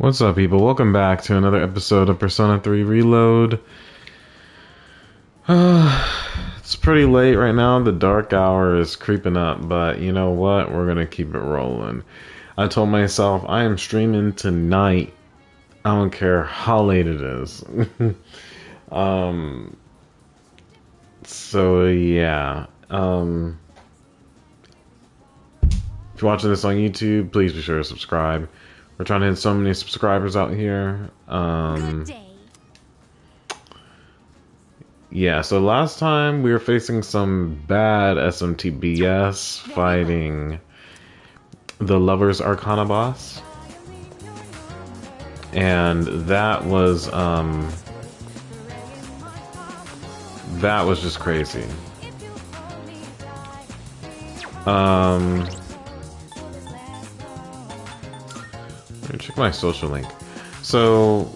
What's up, people? Welcome back to another episode of Persona 3 Reload. It's pretty late right now. The dark hour is creeping up, but you know what? We're gonna keep it rolling. I told myself I am streaming tonight. I don't care how late it is. um. So yeah. Um. If you're watching this on YouTube, please be sure to subscribe. We're trying to hit so many subscribers out here. Um, yeah, so last time we were facing some bad SMTBS fighting the Lover's Arcana boss. And that was, um, that was just crazy. Um, check my social link. So,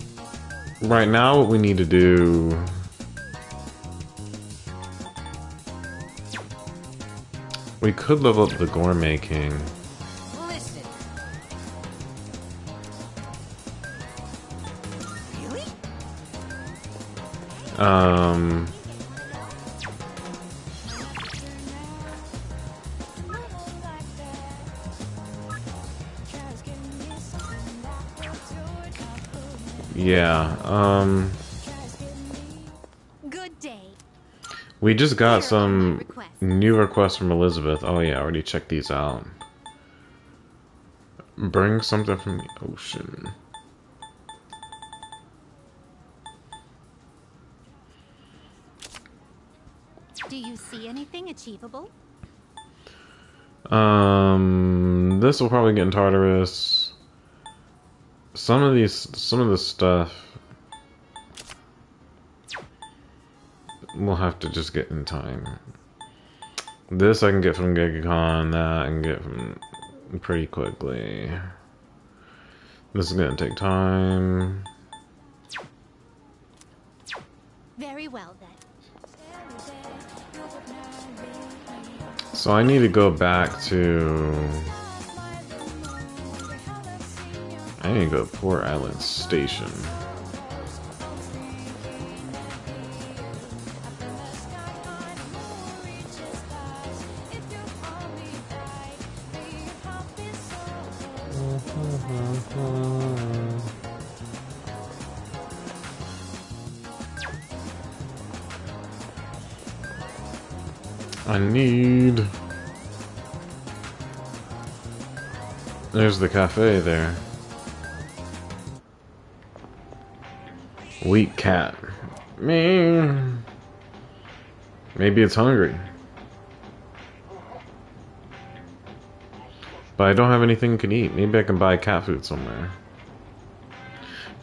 right now, what we need to do. We could level up the gourmet king. Um. Yeah, um... Good day. We just got some new requests from Elizabeth. Oh yeah, I already checked these out. Bring something from the ocean. Do you see anything achievable? Um, this will probably get in Tartarus. Some of these, some of the stuff, we'll have to just get in time. This I can get from Gigacon, that I can get from pretty quickly. This is gonna take time. Very well then. So I need to go back to. I need to go to Port Island Station. I need... There's the cafe there. Weak cat. Me. Maybe it's hungry. But I don't have anything can eat. Maybe I can buy cat food somewhere.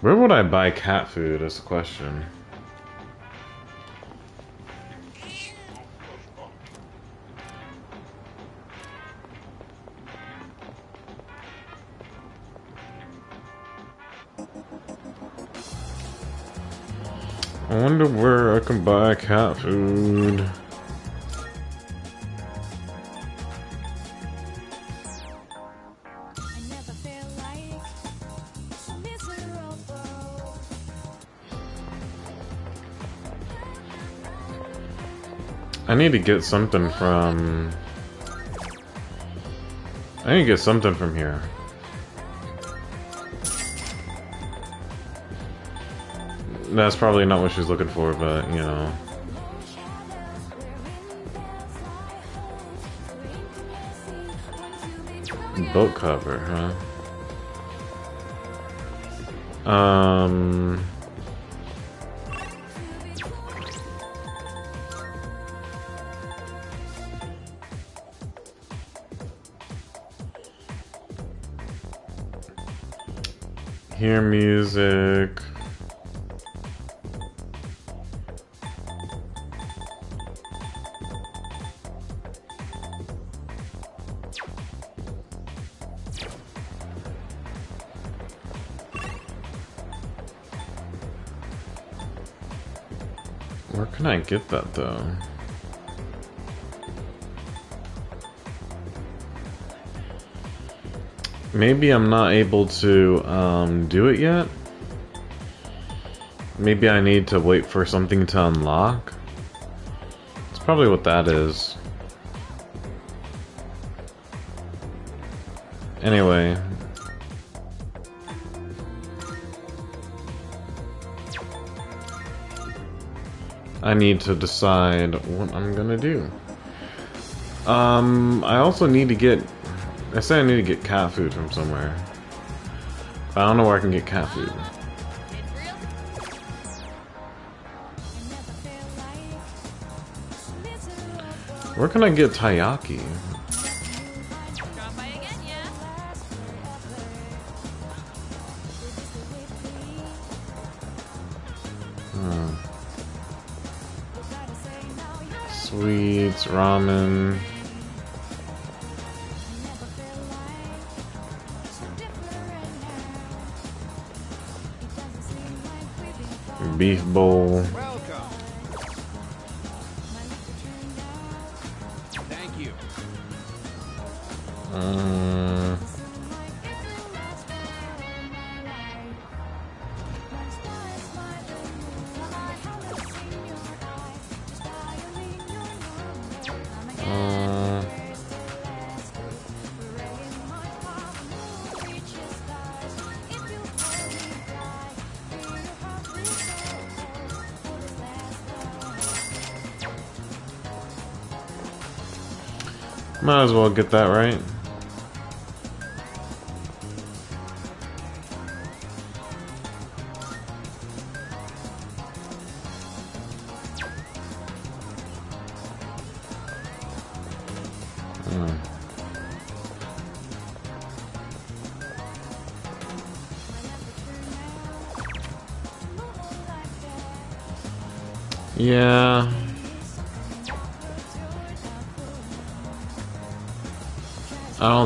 Where would I buy cat food is the question. Wonder where I can buy cat food. I need to get something from... I need to get something from here. That's probably not what she's looking for, but, you know. Boat cover, huh? Um... Hear music. Where can I get that though? Maybe I'm not able to um, do it yet. Maybe I need to wait for something to unlock. It's probably what that is. Anyway. I need to decide what I'm gonna do. Um, I also need to get I say I need to get cat food from somewhere. I don't know where I can get cat food. Where can I get taiyaki? Sweets, ramen. beef bowl. Might as well get that right.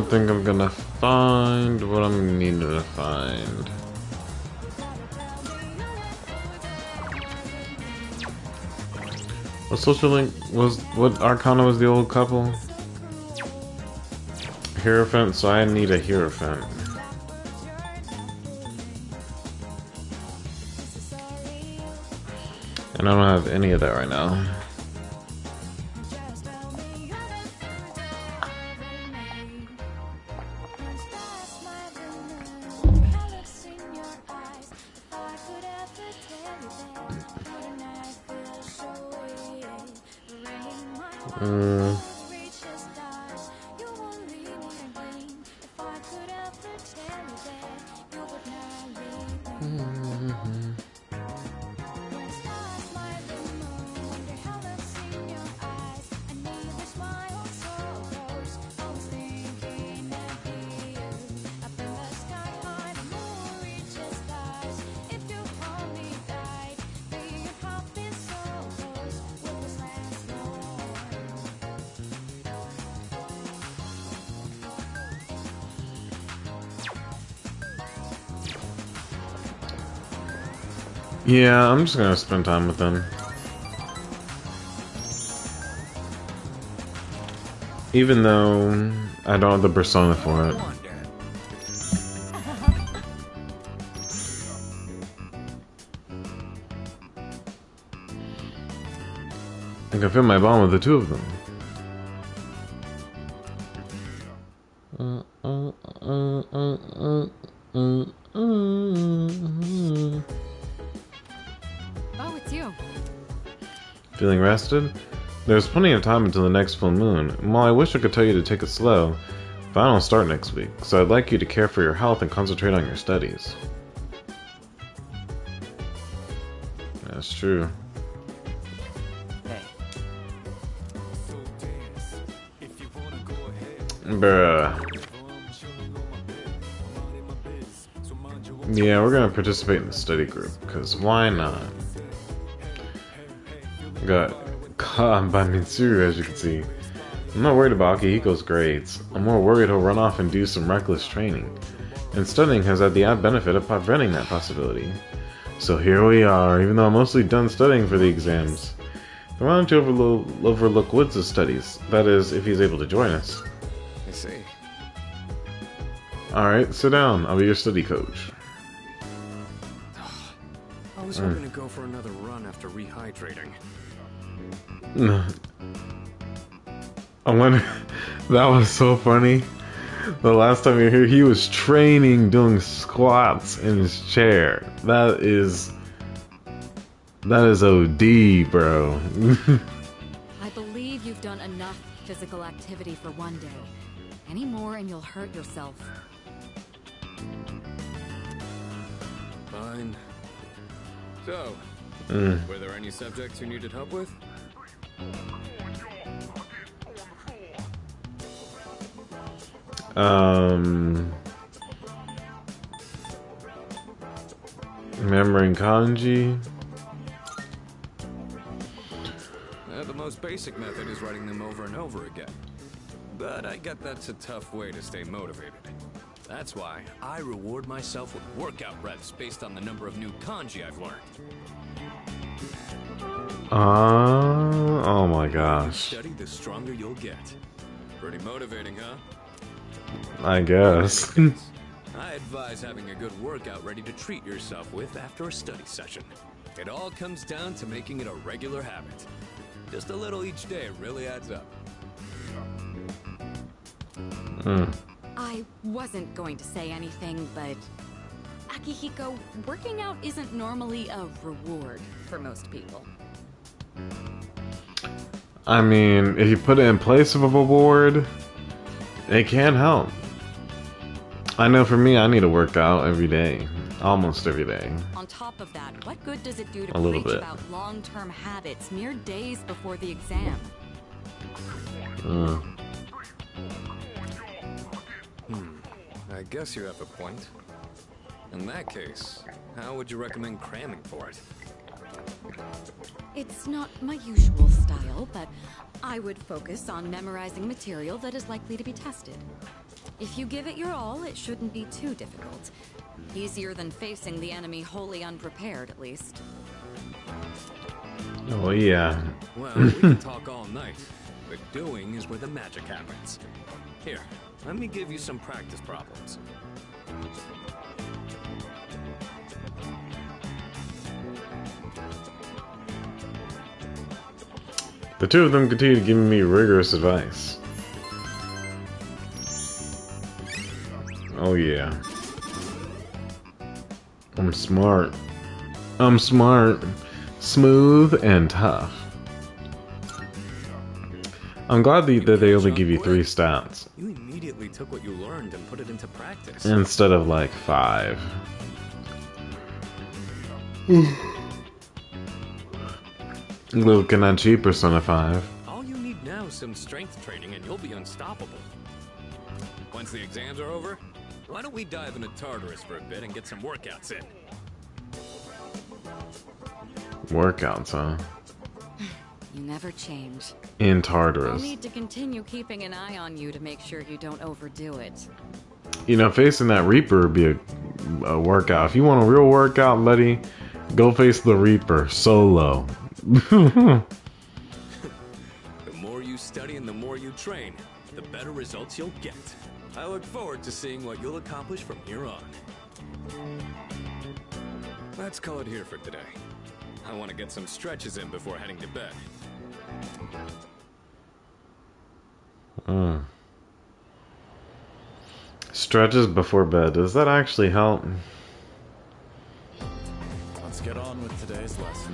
Don't think I'm gonna find what I'm needing to find. What social link was what Arcana was the old couple? Hierophant, so I need a Hierophant. And I don't have any of that right now. Yeah, I'm just gonna spend time with them. Even though I don't have the persona for it. I can feel my bond with the two of them. There's plenty of time until the next full moon. And while I wish I could tell you to take it slow, don't start next week, so I'd like you to care for your health and concentrate on your studies. That's true. Bruh. Yeah, we're gonna participate in the study group, because why not? Got caught by Mitsuru, as you can see. I'm not worried about Akihiko's grades. I'm more worried he'll run off and do some reckless training. And studying has had the added benefit of preventing that possibility. So here we are, even though I'm mostly done studying for the exams. Then why don't you overlook, overlook Woods' studies? That is, if he's able to join us. I see. Alright, sit down. I'll be your study coach. I was hoping to go for another run after rehydrating. I wonder. That was so funny. The last time you were here, he was training doing squats in his chair. That is. That is OD, bro. I believe you've done enough physical activity for one day. Any more and you'll hurt yourself. Fine. So, Mm. were there any subjects you needed help with? Um. Remembering kanji. Uh, the most basic method is writing them over and over again. But I get that's a tough way to stay motivated. That's why I reward myself with workout reps based on the number of new kanji I've learned. Uh, oh my gosh. study, the stronger you'll get. Pretty motivating, huh? I guess. I advise having a good workout ready to treat yourself with after a study session. It all comes down to making it a regular habit. Just a little each day really adds up. Mm. I wasn't going to say anything, but Akihiko, working out isn't normally a reward for most people. I mean, if you put it in place of a reward, it can help. I know for me, I need to work out every day. Almost every day. On top of that, what good does it do to A little preach bit. about long-term habits mere days before the exam? hmm I guess you have a point. In that case, how would you recommend cramming for it? It's not my usual style, but I would focus on memorizing material that is likely to be tested. If you give it your all, it shouldn't be too difficult. Easier than facing the enemy wholly unprepared, at least. Oh, yeah. Well, we can talk all night, but doing is where the magic happens. Here, let me give you some practice problems. The two of them continued to give me rigorous advice. Oh, yeah. I'm smart. I'm smart. Smooth and tough. I'm glad that that they only give you three stats You immediately took what you learned and put it into practice. instead of like five. Looking at cheap Persona 5. All you need now is some strength training and you'll be unstoppable. Once the exams are over, why don't we dive into Tartarus for a bit and get some workouts in? Workouts, huh? You never change. In Tartarus. I'll Tartarus. need to continue keeping an eye on you to make sure you don't overdo it. You know, facing that Reaper would be a, a workout. If you want a real workout, Letty, go face the Reaper solo. The more you study and the more you train, the better results you'll get. I look forward to seeing what you'll accomplish from here on. Let's call it here for today. I want to get some stretches in before heading to bed. Mm. Stretches before bed. Does that actually help? Let's get on with today's lesson.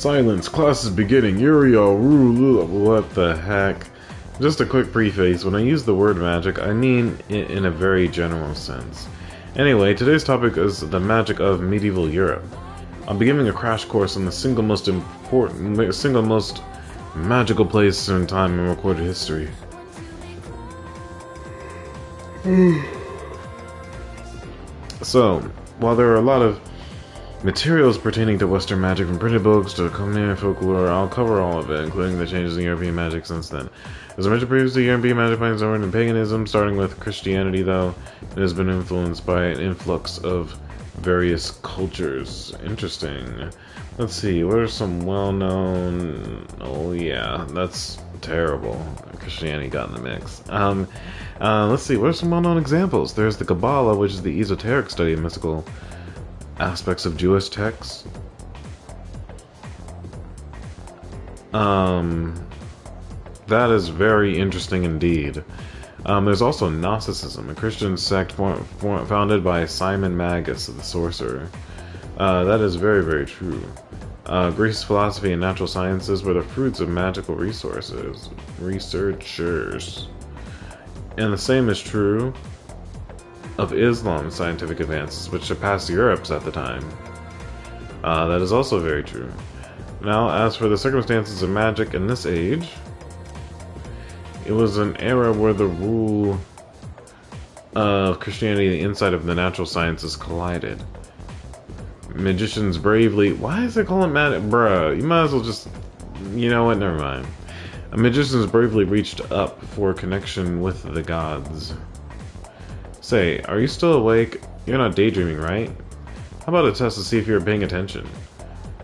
Silence. Class is beginning. Uriel. Rule. What the heck? Just a quick preface. When I use the word magic, I mean it in a very general sense. Anyway, today's topic is the magic of medieval Europe. I'll be giving a crash course on the single most important, single most magical place in time in recorded history. Hmm. So, while there are a lot of materials pertaining to Western magic from printed books to Khmer folklore, I'll cover all of it, including the changes in European magic since then. As I mentioned previously, European magic finds origin in paganism, starting with Christianity, though it has been influenced by an influx of various cultures. Interesting. Let's see, what are some well known. Oh, yeah, that's terrible. Christianity got in the mix. Um, uh, let's see, what are some well-known examples? There's the Kabbalah, which is the esoteric study of mystical aspects of Jewish texts. Um, that is very interesting indeed. Um, there's also Gnosticism, a Christian sect for, for, founded by Simon Magus, the sorcerer. Uh, that is very, very true. Uh, Greece's philosophy and natural sciences were the fruits of magical resources, researchers. And the same is true of Islam's scientific advances, which surpassed Europe's at the time. Uh, that is also very true. Now, as for the circumstances of magic in this age, it was an era where the rule of Christianity and the insight of the natural sciences collided. Magicians bravely. Why is it called magic? Bruh, you might as well just. You know what? Never mind. Magicians bravely reached up for connection with the gods. Say, are you still awake? You're not daydreaming, right? How about a test to see if you're paying attention?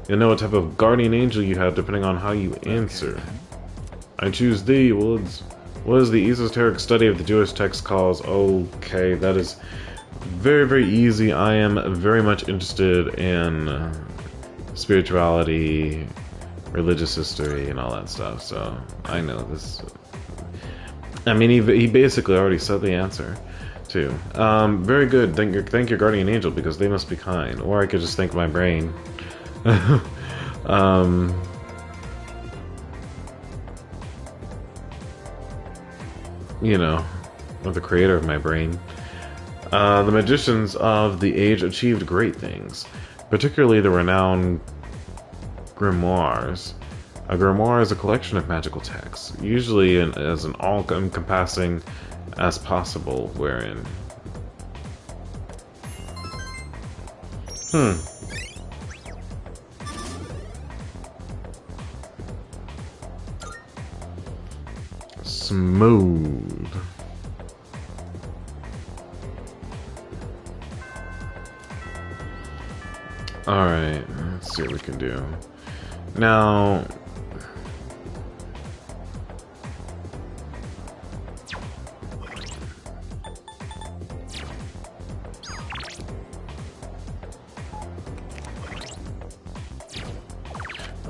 You'll know what type of guardian angel you have depending on how you answer. I choose thee, Woods. What is the esoteric study of the Jewish text calls? Okay, that is very, very easy. I am very much interested in uh, spirituality, religious history, and all that stuff, so I know this. I mean, he, he basically already said the answer, too. Um, very good. Thank your, thank your guardian angel, because they must be kind. Or I could just thank my brain. um, you know, or the creator of my brain. Uh, the magicians of the age achieved great things, particularly the renowned grimoires. A grimoire is a collection of magical texts, usually in, as an all-encompassing as possible, wherein. Hmm. Smooth. Alright, let's see what we can do. Now...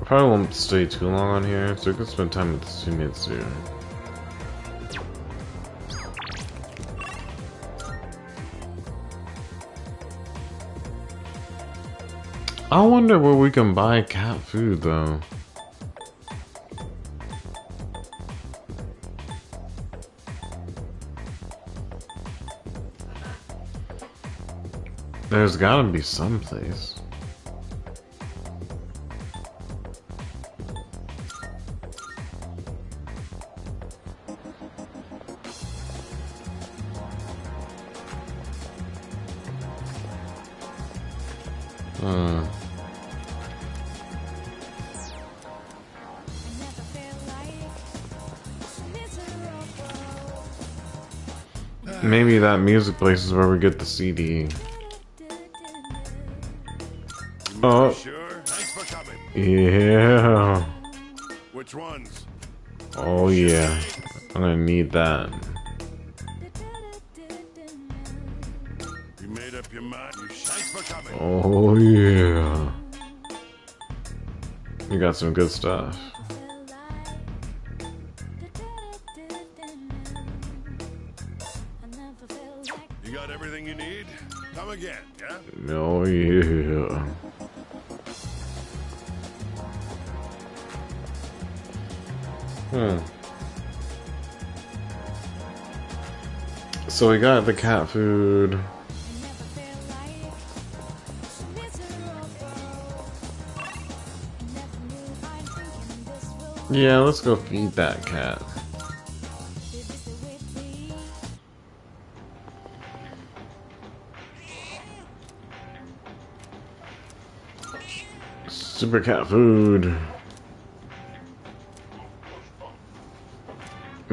probably won't stay too long on here, so we can spend time with Sumitsu. I wonder where we can buy cat food though. There's gotta be some place. Maybe that music place is where we get the CD. Oh, Sure. Thanks for coming. yeah. Which ones? Oh, yeah. I'm gonna need that. You made up your mind. You for coming. Oh, yeah. You got some good stuff. So we got the cat food. Yeah, let's go feed that cat. Super cat food.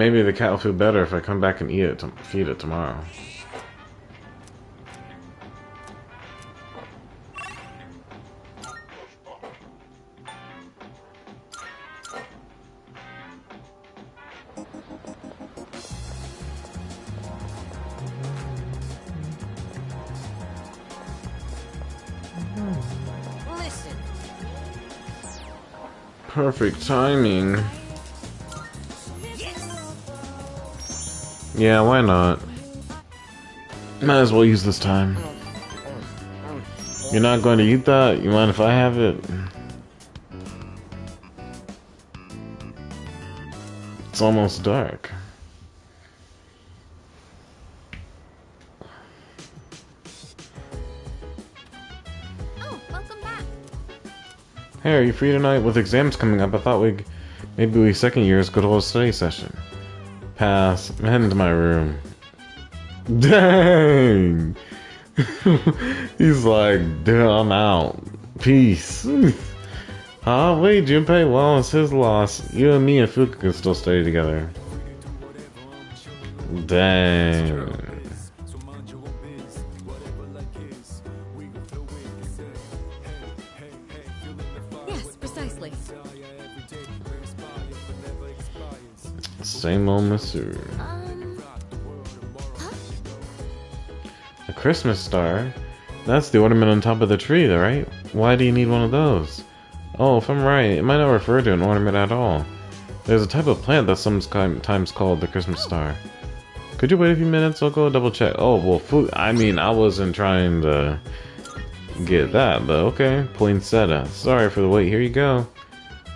Maybe the cat will feel better if I come back and eat it, feed it tomorrow. Listen. Perfect timing. Yeah, why not? Might as well use this time. You're not going to eat that? You mind if I have it? It's almost dark. Oh, welcome back. Hey, are you free tonight? With exams coming up, I thought we'd maybe we second years go to a study session. Pass. I'm heading to my room. Dang! He's like, dude, I'm out. Peace. huh? Wait, Junpei? Well, it's his loss. You and me and Fuka can still study together. Dang. Same old. Um, A Christmas star? That's the ornament on top of the tree, though, right? Why do you need one of those? Oh, if I'm right, it might not refer to an ornament at all. There's a type of plant that's sometimes called the Christmas star. Could you wait a few minutes? I'll go double check. Oh, well, food. I mean, I wasn't trying to get that, but okay. Poinsettia. Sorry for the wait. Here you go.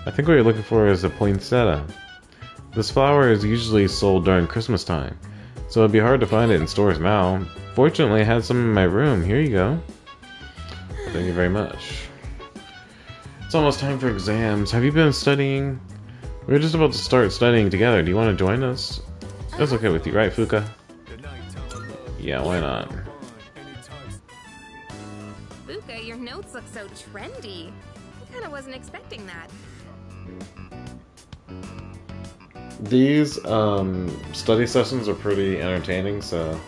I think what you're looking for is a poinsettia. This flower is usually sold during Christmas time, so it'd be hard to find it in stores now. Fortunately, I had some in my room. Here you go. Thank you very much. It's almost time for exams. Have you been studying? We're just about to start studying together. Do you want to join us? That's okay with you, right, Fuka? Yeah, why not? Fuka, your notes look so trendy. I kinda wasn't expecting that. These um, study sessions are pretty entertaining, so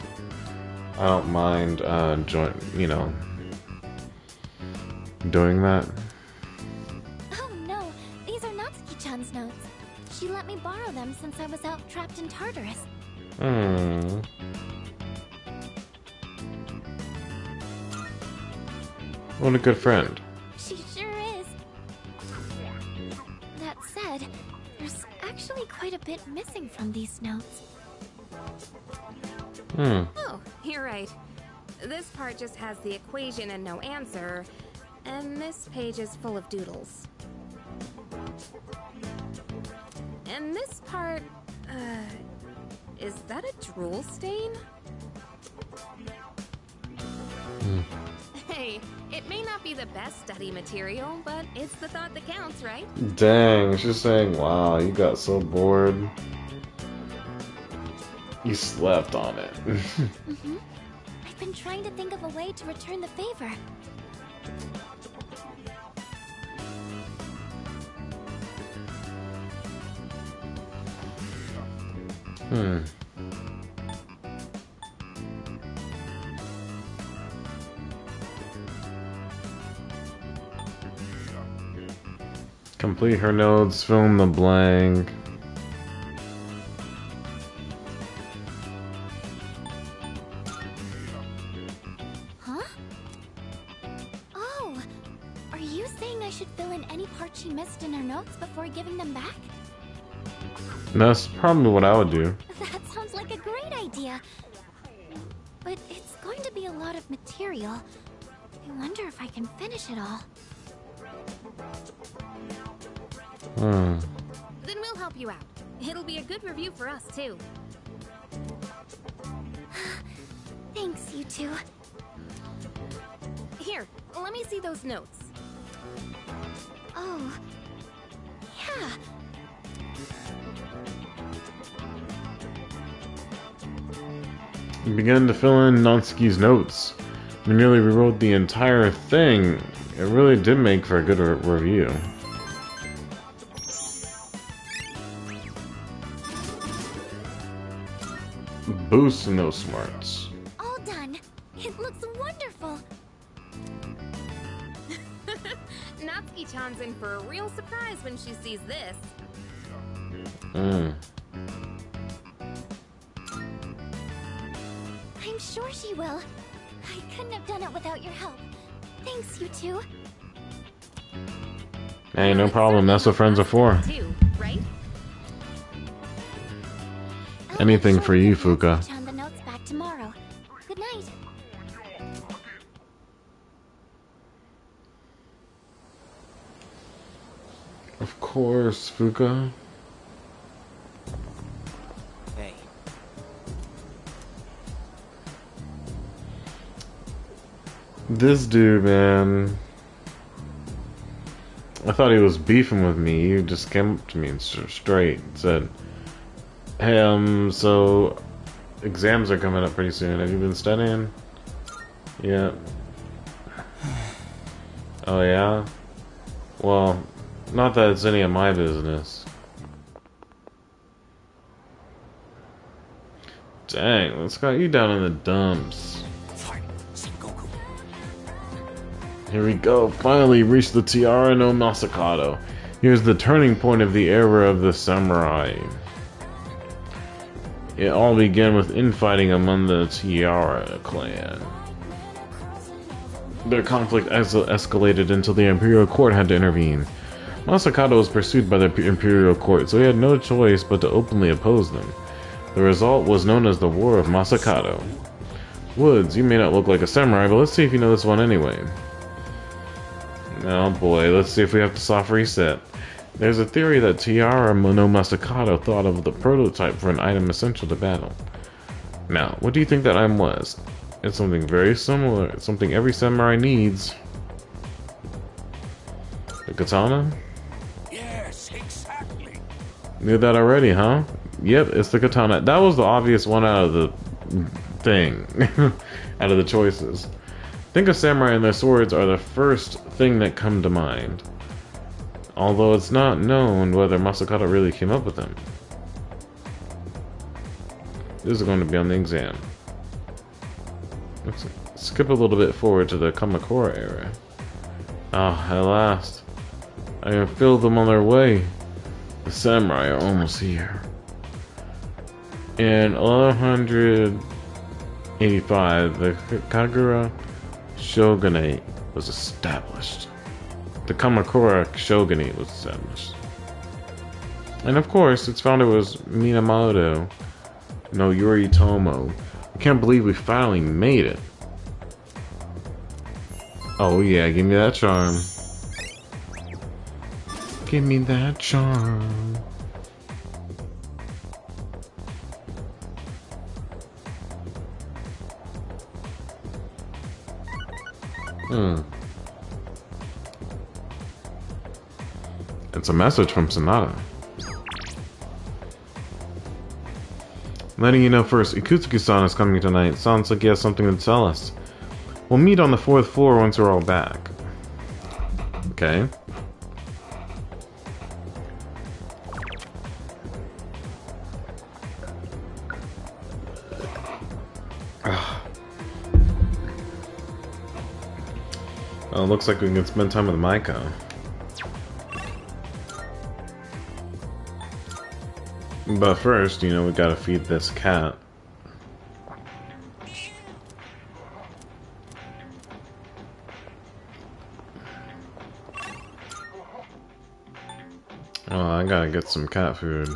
I don't mind uh, join. You know, doing that. oh no, these are Natsuki-chan's notes. She let me borrow them since I was out trapped in Tartarus. Hmm. What a good friend. Quite a bit missing from these notes. Hmm. Oh, you're right. This part just has the equation and no answer, and this page is full of doodles. And this part, uh, is that a drool stain? Hey, it may not be the best study material, but it's the thought that counts, right? Dang, she's saying, wow, you got so bored. You slept on it. Mm-hmm. I've been trying to think of a way to return the favor. hmm. Complete her notes, fill in the blank. Huh? Oh, are you saying I should fill in any part she missed in her notes before giving them back? That's probably what I would do. It'll be a good review for us, too. Thanks, you two. Here, let me see those notes. Oh, yeah. You began to fill in Natsuki's notes. We nearly rewrote the entire thing. It really did make for a good re- review. Boosting those smarts. All done. It looks wonderful. Natsuki-chan's in for a real surprise when she sees this. Mm. I'm sure she will. I couldn't have done it without your help. Thanks, you two. Hey, no problem. That's what friends are for. Anything for you, Fuka. John the notes back tomorrow. Good night. Of course, Fuka. Hey, This dude, man. I thought he was beefing with me. He just came up to me and straight said, "Hey, um, so exams are coming up pretty soon. Have you been studying?" Yeah. Oh yeah. Well, not that it's any of my business. Dang, let's got you down in the dumps. Here we go. Finally reached the Taira no Masakado. Here's the turning point of the era of the samurai. It all began with infighting among the Taira clan. Their conflict es- escalated until the Imperial Court had to intervene. Masakado was pursued by the Imperial Court, so he had no choice but to openly oppose them. The result was known as the War of Masakado. Woods, you may not look like a samurai, but let's see if you know this one anyway. Oh boy, let's see if we have to soft reset. There's a theory that Taira no thought of the prototype for an item essential to battle. Now, what do you think that item was? It's something very similar, it's something every samurai needs. The katana? Yes, exactly. Knew that already, huh? Yep, it's the katana. That was the obvious one out of the thing. out of the choices. Think of samurai and their swords are the first thing that come to mind. Although it's not known whether Masakado really came up with them. This is going to be on the exam. Let's skip a little bit forward to the Kamakura era. Ah, at last. I have filled them on their way. The samurai are almost here. In 1185, the Kamakura shogunate was established. The Kamakura shogunate was established. And of course, its founder was Minamoto no Yoritomo. I can't believe we finally made it. Oh yeah, give me that charm. Give me that charm. Hmm. It's a message from Sonata. Letting you know first, Ikutsuki-san is coming tonight. Sounds like he has something to tell us. We'll meet on the fourth floor once we're all back. Okay. Well, looks like we can spend time with Maiko. But first, you know, we gotta feed this cat. Oh, I gotta get some cat food.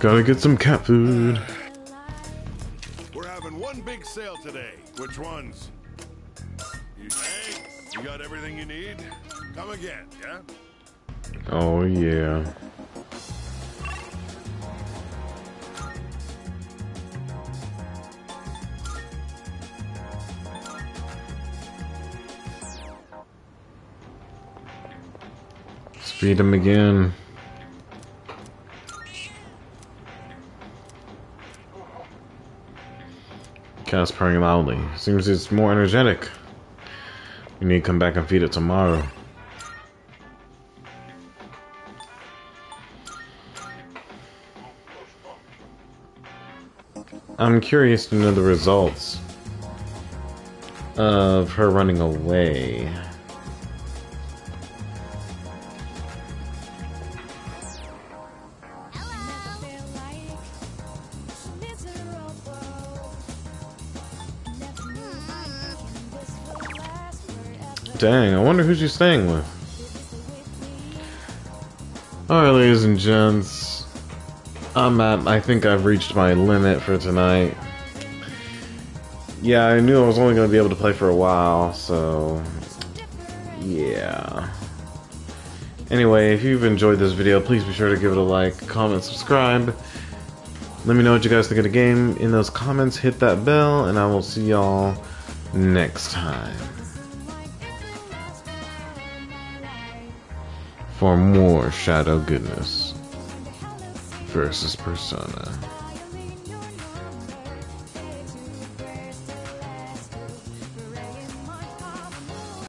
Gotta get some cat food. Sale today. Which ones? You, hey, you got everything you need? Come again, yeah? Oh yeah. Let's feed him again. Cat's purring loudly. Seems it's more energetic. We need to come back and feed it tomorrow. I'm curious to know the results of her running away. Dang, I wonder who she's staying with. Alright, ladies and gents. I'm at, I think I've reached my limit for tonight. Yeah, I knew I was only going to be able to play for a while, so... Yeah. Anyway, if you've enjoyed this video, please be sure to give it a like, comment, subscribe. Let me know what you guys think of the game in those comments. Hit that bell, and I will see y'all next time. For more Shadow Goodness versus Persona.